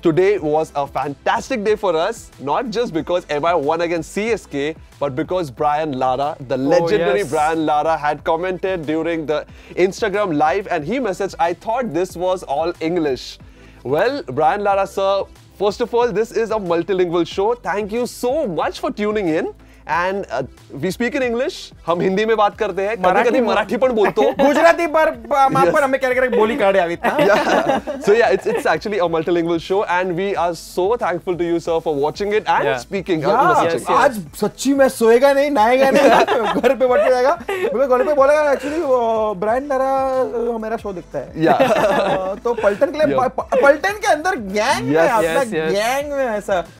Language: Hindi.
Today was a fantastic day for us, not just because MI won against CSK, but because Brian Lara, the oh, legendary yes. Brian Lara, had commented during the Instagram live and he messaged, I thought this was all English. Well, Brian Lara, sir, first of all, this is a multilingual show. Thank you so much for tuning in. And we speak in English हम हिंदी में बात करते हैं। कभी कभी मराठी पण बोलतो। गुजराती पर माफ़ कर हमें बोली काढे हवी so yeah it's it's actually a multilingual show and we are so thankful to you sir for watching it and Yeah. speaking. Yeah, uh, messaging. yes, yes. आज सच्ची में सोएगा नहीं नहाएगा नहीं। घर पे बैठ जाएगा। मैं घर पे बोलेगा एक्चुअली ब्रांड अ, मेरा शो दिखता है. अ, तो पलटन के लिए पलटन के अंदर गैंग में Yes, अपना yes, yes. गैंग में ऐसा